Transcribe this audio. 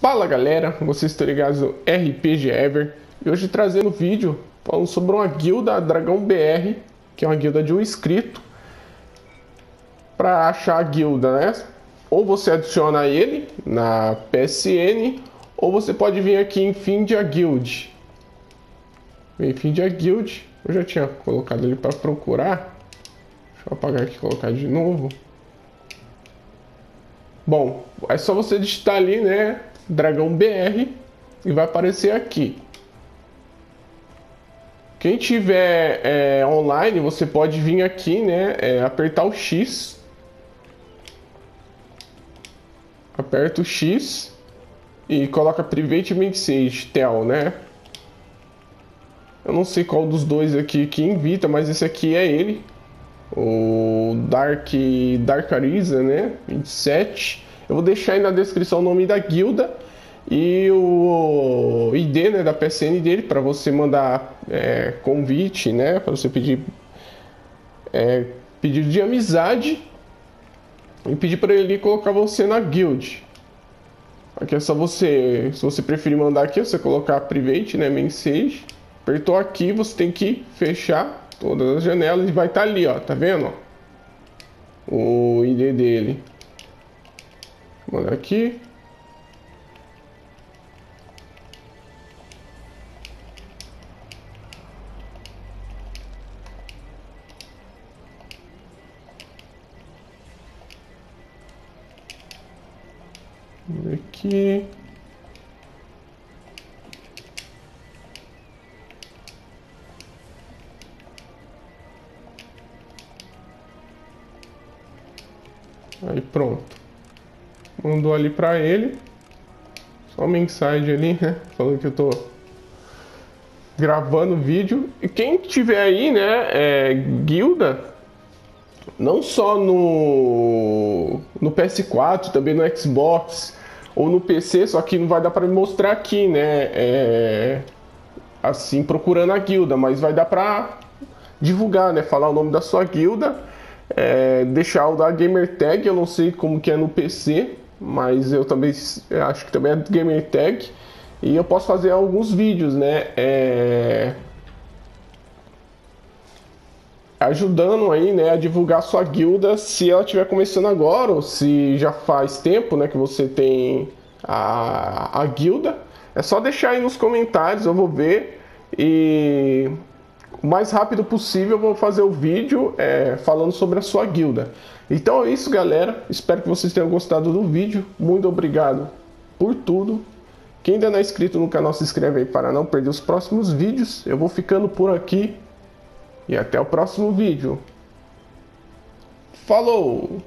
Fala galera, vocês estão ligados no RPG Ever e hoje trazendo vídeo falando sobre uma guilda Dragão BR, que é uma guilda de um inscrito. Para achar a guilda, né? Ou você adiciona ele na PSN, ou você pode vir aqui em Findia Guild. Em Findia Guild, eu já tinha colocado ele para procurar. Deixa eu apagar aqui e colocar de novo. Bom, é só você digitar ali, né? Dragão BR e vai aparecer aqui. Quem tiver é, online, você pode vir aqui, né? É, apertar o X. Aperta o X e coloca Private 26 Tel, né? Eu não sei qual dos dois aqui que invita, mas esse aqui é ele. O Dark Dark Arisa, né? 27. Eu vou deixar aí na descrição o nome da guilda e o ID né, da PSN dele para você mandar é, convite, né? Para você pedir é, pedido de amizade e pedir para ele colocar você na guild. Aqui é só você, se você preferir mandar aqui, você colocar private, né, message. Apertou aqui, você tem que fechar todas as janelas e vai estar tá ali, ó, tá vendo? O ID dele. Manda aqui. Aqui. Aí pronto mandou ali para ele. Só mensagem ali, né? Falando que eu tô gravando vídeo. E quem tiver aí, né, é, guilda, não só no, no PS4, também no Xbox ou no PC, só que não vai dar para mostrar aqui, né? É, assim, procurando a guilda, mas vai dar para divulgar, né? Falar o nome da sua guilda, é, deixar o da gamer tag, eu não sei como que é no PC, mas eu também acho que também é gamer tag e eu posso fazer alguns vídeos, né? É... Ajudando aí, né, a divulgar sua guilda se ela estiver começando agora ou se já faz tempo, né, que você tem a, a guilda. É só deixar aí nos comentários, eu vou ver e o mais rápido possível eu vou fazer o vídeo é, falando sobre a sua guilda. Então é isso, galera. Espero que vocês tenham gostado do vídeo. Muito obrigado por tudo. Quem ainda não é inscrito no canal, se inscreve aí para não perder os próximos vídeos. Eu vou ficando por aqui e até o próximo vídeo. Falou!